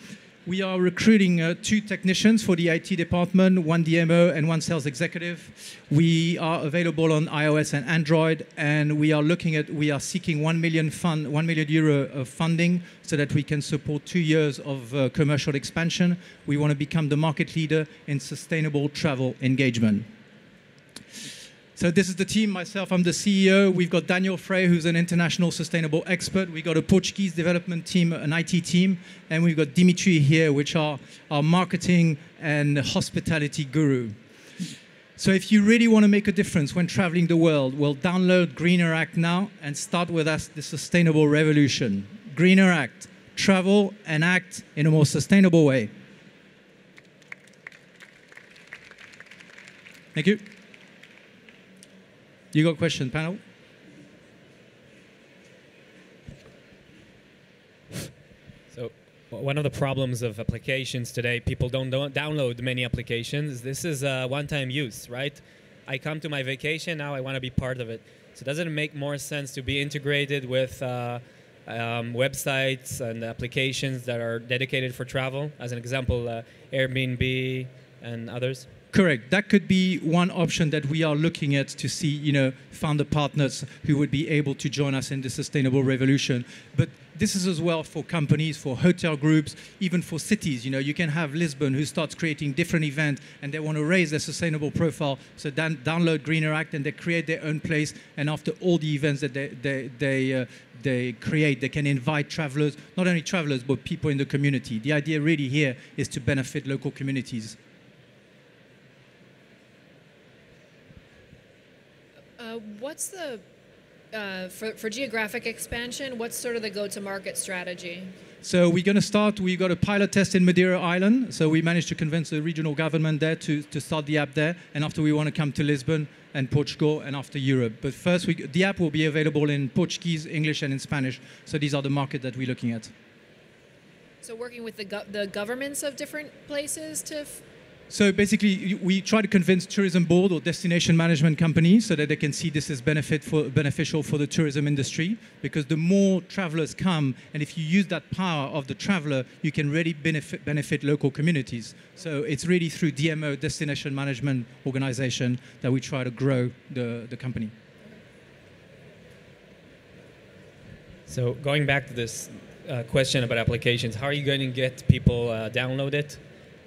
We are recruiting uh, two technicians for the IT department, one DMO and one sales executive. We are available on iOS and Android, and we are looking at we are seeking one million fund, one million euro of funding so that we can support two years of uh, commercial expansion. We want to become the market leader in sustainable travel engagement. So this is the team. Myself, I'm the CEO. We've got Daniel Frey, who's an international sustainable expert. We've got a Portuguese development team, an IT team, and we've got Dimitri here, which are our marketing and hospitality guru. So if you really want to make a difference when traveling the world, well, download Greener Act now and start with us the sustainable revolution. Greener Act, travel and act in a more sustainable way. Thank you. You got a question, panel? So one of the problems of applications today, people don't, download many applications. This is a one-time use, right? I come to my vacation, now I want to be part of it. So doesn't it make more sense to be integrated with uh, um, websites and applications that are dedicated for travel? As an example, uh, Airbnb and others? Correct. That could be one option that we are looking at to see, you know, founder partners who would be able to join us in the sustainable revolution. But this is as well for companies, for hotel groups, even for cities. You know, you can have Lisbon who starts creating different events and they want to raise their sustainable profile. So then download Greener Act and they create their own place. And after all the events that they they they, uh, they create, they can invite travelers, not only travelers but people in the community. The idea really here is to benefit local communities. Uh, what's the uh, for, for geographic expansion? What's sort of the go-to-market strategy? So we're going to start. We've got a pilot test in Madeira Island. So we managed to convince the regional government there to, to start the app there. And after we want to come to Lisbon and Portugal and after Europe. But first, we, the app will be available in Portuguese, English, and in Spanish. So these are the market that we're looking at. So working with the, go- the governments of different places to so basically, we try to convince tourism board or destination management companies so that they can see this is benefit for, beneficial for the tourism industry. Because the more travelers come, and if you use that power of the traveler, you can really benefit, benefit local communities. So it's really through DMO, destination management organization, that we try to grow the, the company. So going back to this uh, question about applications, how are you going to get people uh, download it?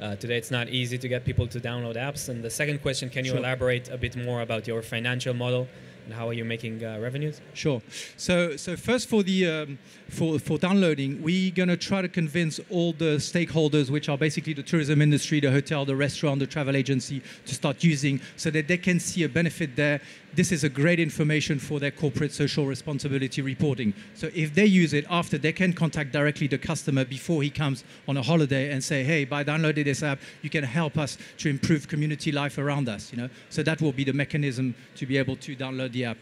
Uh, today, it's not easy to get people to download apps. And the second question, can you sure. elaborate a bit more about your financial model? And how are you making uh, revenues? Sure. So, so first for the um, for for downloading, we're gonna try to convince all the stakeholders, which are basically the tourism industry, the hotel, the restaurant, the travel agency, to start using, so that they can see a benefit there. This is a great information for their corporate social responsibility reporting. So if they use it after, they can contact directly the customer before he comes on a holiday and say, "Hey, by downloading this app, you can help us to improve community life around us." You know, so that will be the mechanism to be able to download the app.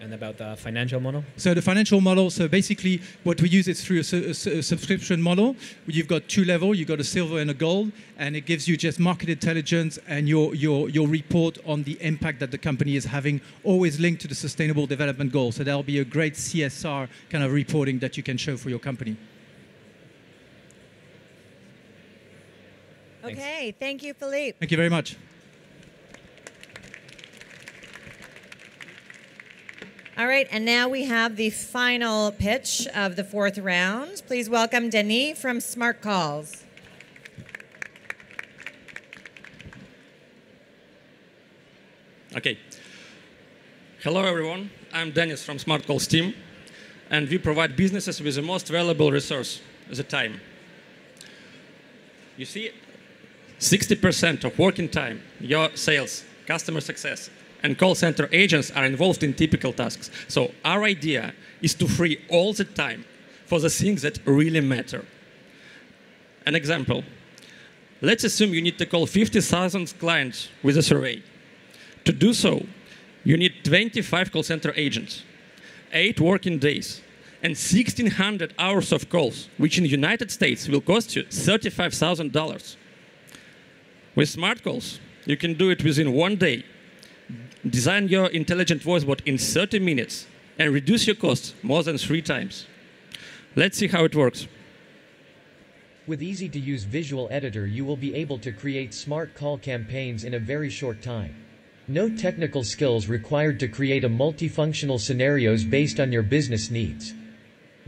And about the financial model? So the financial model, so basically what we use is through a, su- a su- a subscription model. You've got two level, you've got a silver and a gold, and it gives you just market intelligence and your, your, your report on the impact that the company is having, always linked to the sustainable development goals. So that'll be a great CSR kind of reporting that you can show for your company. Okay, thank you, Philippe. Thank you very much. All right, and now we have the final pitch of the fourth round. Please welcome Denis from Smart Calls. Okay. Hello, everyone. I'm Denis from Smart Calls team, and we provide businesses with the most valuable resource, the time. You see, 60% of working time, your sales, customer success, and call center agents are involved in typical tasks. So our idea is to free all the time for the things that really matter. An example. Let's assume you need to call 50,000 clients with a survey. To do so, you need 25 call center agents, eight working days, and 1,600 hours of calls, which in the United States will cost you $35,000. With smart calls, you can do it within one day. Design your intelligent voice bot in 30 minutes and reduce your costs more than three times. Let's see how it works. With easy to use visual editor you will be able to create smart call campaigns in a very short time. No technical skills required to create a multifunctional scenarios based on your business needs.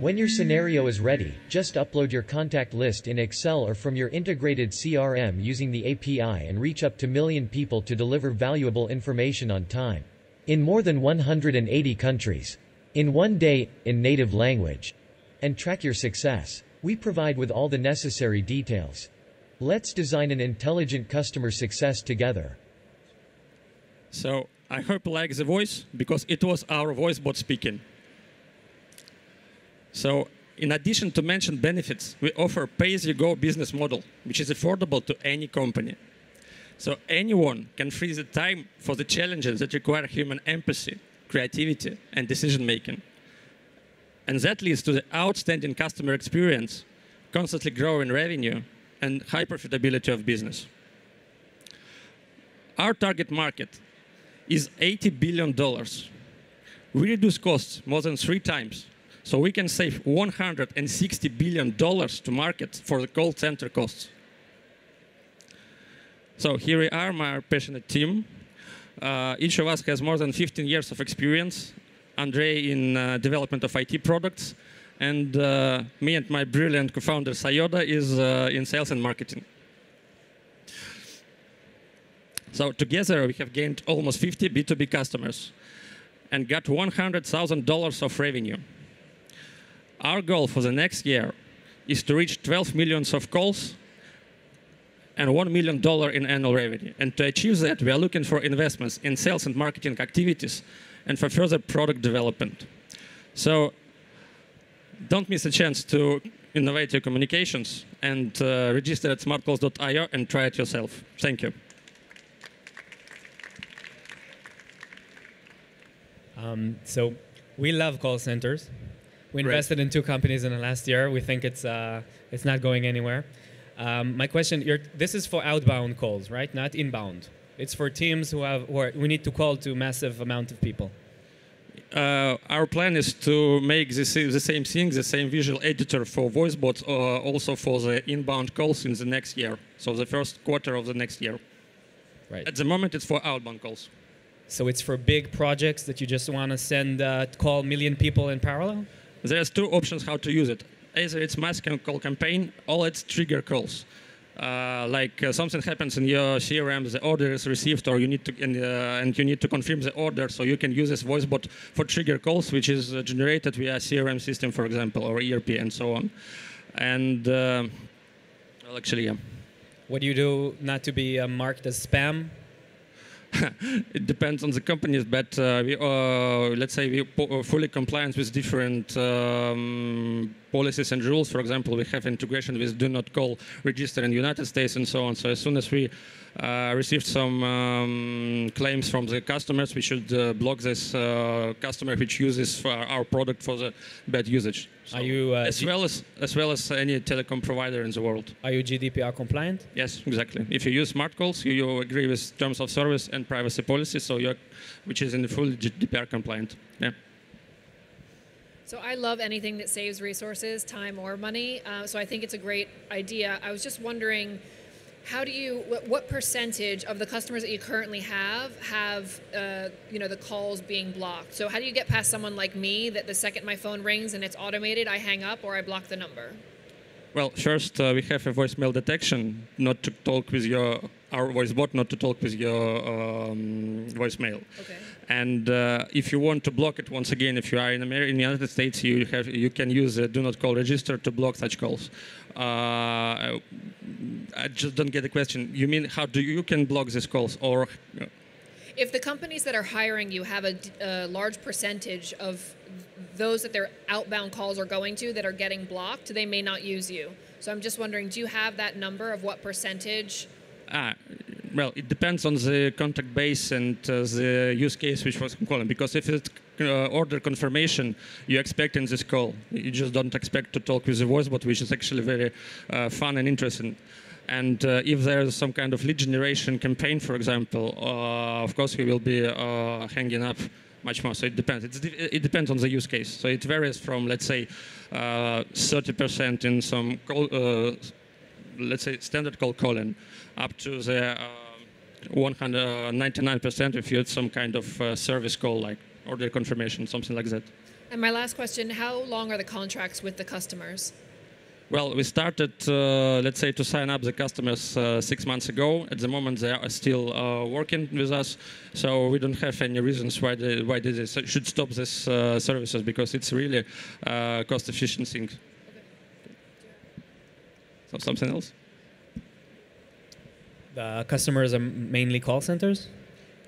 When your scenario is ready, just upload your contact list in Excel or from your integrated CRM using the API and reach up to million people to deliver valuable information on time. In more than 180 countries. In one day, in native language. And track your success. We provide with all the necessary details. Let's design an intelligent customer success together. So I hope like the voice because it was our voice bot speaking. So in addition to mentioned benefits, we offer pay-as-you-go business model, which is affordable to any company. So anyone can free the time for the challenges that require human empathy, creativity, and decision making. And that leads to the outstanding customer experience, constantly growing revenue, and high profitability of business. Our target market is $80 billion. We reduce costs more than three times, so we can save $160 billion to market for the call center costs. So here we are, my passionate team. Uh, each of us has more than 15 years of experience. Andre in uh, development of IT products, and uh, me and my brilliant co-founder Sayoda is uh, in sales and marketing. So together we have gained almost 50 B2B customers and got $100,000 of revenue. Our goal for the next year is to reach 12 millions of calls and $1 million in annual revenue. And to achieve that, we are looking for investments in sales and marketing activities and for further product development. So don't miss a chance to innovate your communications and uh, register at smartcalls.io and try it yourself. Thank you. Um, so we love call centers. We invested in two companies in the last year. We think it's uh, it's not going anywhere. Um, my question: you're, This is for outbound calls, right? Not inbound. It's for teams who have who are, we need to call to massive amount of people. Uh, our plan is to make the, the same thing, the same visual editor for voice bots, uh, also for the inbound calls in the next year. So the first quarter of the next year. Right. At the moment, it's for outbound calls. So it's for big projects that you just want to send uh, call million people in parallel. There's two options how to use it. Either it's mass call campaign or it's trigger calls. uh, like uh, something happens in your CRM, the order is received, or you need to and, uh, and you need to confirm the order, so you can use this voice bot for trigger calls, which is uh, generated via CRM system, for example, or ERP, and so on. And uh, well, actually, yeah. What do you do not to be uh, marked as spam? [laughs] it depends on the companies, but uh, we, uh, let's say we po- fully compliant with different um, policies and rules. For example, we have integration with do not call register in the United States and so on. So as soon as we uh, received some um, claims from the customers, we should uh, block this uh, customer which uses our product for the bad usage. So Are you uh, as G- well as as well as any telecom provider in the world? Are you GDPR compliant? Yes, exactly. If you use smart calls, you, you agree with terms of service and privacy policy, so you're, which is in full GDPR compliant. Yeah. So I love anything that saves resources, time or money. Uh, so I think it's a great idea. I was just wondering, how do you, what, what percentage of the customers that you currently have have, uh, you know, the calls being blocked? So how do you get past someone like me that the second my phone rings and it's automated, I hang up or I block the number? Well, first uh, we have a voicemail detection, not to talk with your our voice bot, not to talk with your um, voicemail. Okay. And uh, if you want to block it, once again, if you are in, America, in the United States, you have you can use a do not call register to block such calls. Uh, I just don't get the question. You mean how do you, you can block these calls or? If the companies that are hiring you have a large percentage of those that their outbound calls are going to that are getting blocked, they may not use you. So I'm just wondering, do you have that number of what percentage? Ah, well, it depends on the contact base and uh, the use case which was calling. Because if it's uh, order confirmation, you expect in this call. You just don't expect to talk with the voice bot, which is actually very uh, fun and interesting. And uh, if there's some kind of lead generation campaign, for example, uh, of course we will be uh, hanging up much more. So it depends. It's, it depends on the use case. So it varies from, let's say, uh, 30% in some call, let's say standard call calling up to the 199% if you had some kind of uh, service call like order confirmation, something like that. And my last question, how long are the contracts with the customers? Well, we started, uh, let's say, to sign up the customers uh, six months ago. At the moment, they are still uh, working with us, so we don't have any reasons why they, why they should stop these uh, services because it's really uh, cost-efficient thing. So something else? The customers are mainly call centers.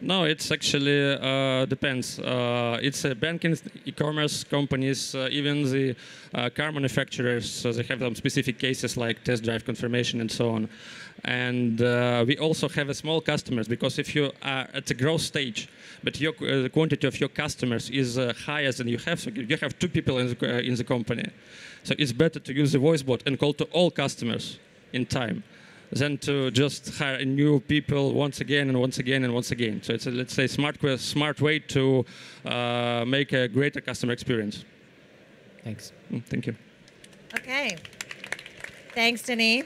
No, it's actually uh, depends. Uh, it's uh, banking, e-commerce companies, uh, even the uh, car manufacturers. So they have some specific cases like test drive confirmation and so on. And uh, we also have a small customers because if you are at the growth stage, but your uh, the quantity of your customers is uh, higher than you have, so you have two people in the, uh, in the company. So it's better to use the voice bot and call to all customers in time than to just hire new people once again and once again and once again. So it's a, let's say smart smart way to uh, make a greater customer experience. Thanks. Mm, Thank you. Okay. Thanks, Denis.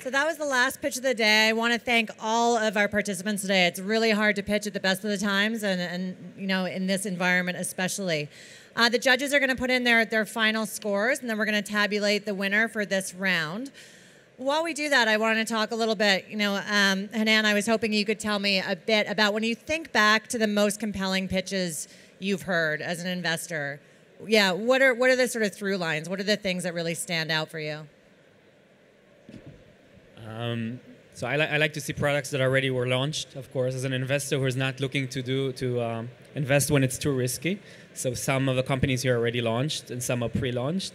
So that was the last pitch of the day. I want to thank all of our participants today. It's really hard to pitch at the best of the times, and, and you know, in this environment especially. Uh, the judges are going to put in their, their final scores, and then we're going to tabulate the winner for this round. While we do that, I want to talk a little bit. You know, um, Hanan, I was hoping you could tell me a bit about when you think back to the most compelling pitches you've heard as an investor. Yeah, what are what are the sort of through lines? What are the things that really stand out for you? Um, so I, li- I like to see products that already were launched. Of course, as an investor who is not looking to do to um, invest when it's too risky. So some of the companies here are already launched, and some are pre-launched.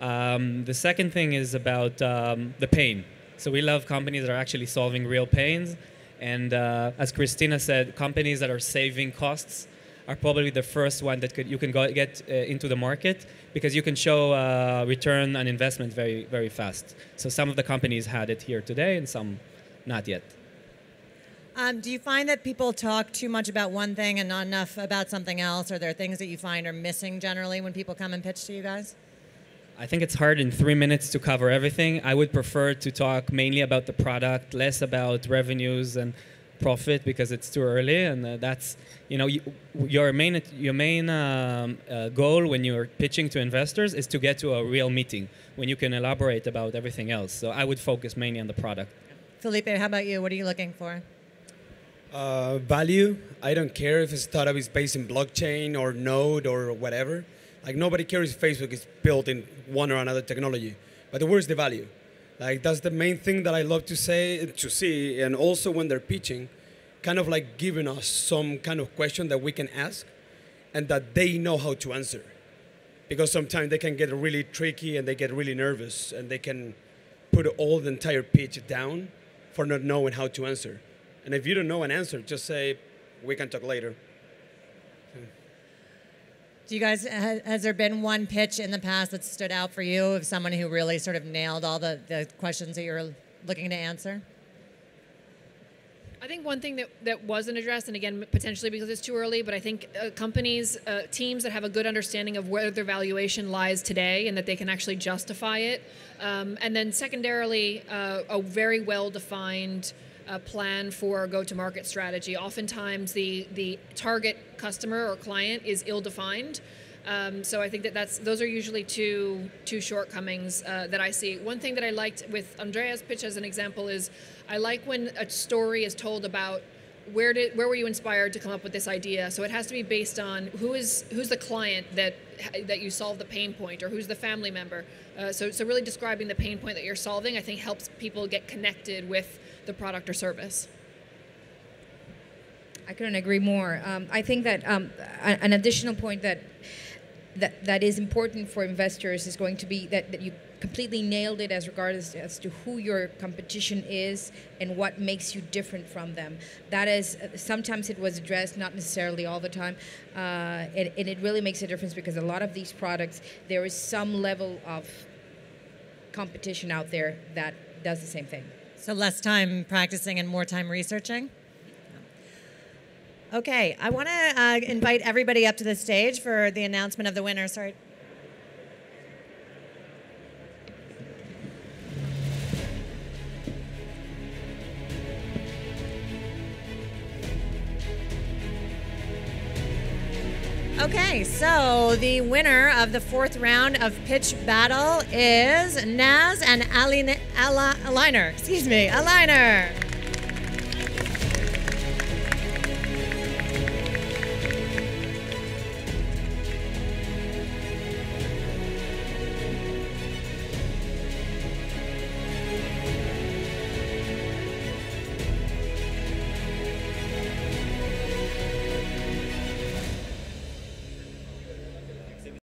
Um, the second thing is about um, the pain. So we love companies that are actually solving real pains. And uh, as Christina said, companies that are saving costs are probably the first one that could, you can go, get uh, into the market because you can show uh, return on investment very, very fast. So some of the companies had it here today and some not yet. Um, do you find that people talk too much about one thing and not enough about something else? Are there things that you find are missing generally when people come and pitch to you guys? I think it's hard in three minutes to cover everything. I would prefer to talk mainly about the product, less about revenues, and profit because it's too early, and uh, that's you know you, your main your main um, uh, goal when you're pitching to investors is to get to a real meeting when you can elaborate about everything else. So I would focus mainly on the product. Felipe, how about you? What are you looking for? Uh, value. I don't care if a startup is based in blockchain or Node or whatever. Like nobody cares if Facebook is built in one or another technology. But where's the value? Like that's the main thing that I love to say to see, and also when they're pitching, kind of like giving us some kind of question that we can ask, and that they know how to answer. Because sometimes they can get really tricky and they get really nervous and they can put all the entire pitch down for not knowing how to answer. And if you don't know an answer, just say, we can talk later. Do you guys, has there been one pitch in the past that stood out for you of someone who really sort of nailed all the, the questions that you're looking to answer? I think one thing that, that wasn't addressed, and again, potentially because it's too early, but I think uh, companies, uh, teams that have a good understanding of where their valuation lies today and that they can actually justify it. Um, and then, secondarily, uh, a very well defined uh, plan for go to market strategy. Oftentimes, the, the target customer or client is ill defined. Um, so I think that that's those are usually two two shortcomings uh, that I see. One thing that I liked with Andrea's pitch as an example is I like when a story is told about where did where were you inspired to come up with this idea. So it has to be based on who is who's the client that that you solve the pain point or who's the family member. Uh, so so really describing the pain point that you're solving I think helps people get connected with the product or service. I couldn't agree more. Um, I think that um, an additional point that that, that is important for investors is going to be that, that you completely nailed it as regards as to who your competition is and what makes you different from them. That is, sometimes it was addressed, not necessarily all the time, uh, and, and it really makes a difference because a lot of these products, there is some level of competition out there that does the same thing. So less time practicing and more time researching? Okay, I want to uh, invite everybody up to the stage for the announcement of the winner. Sorry. Okay, so the winner of the fourth round of pitch battle is Naz and Aline, Ala. Excuse me, Aligner.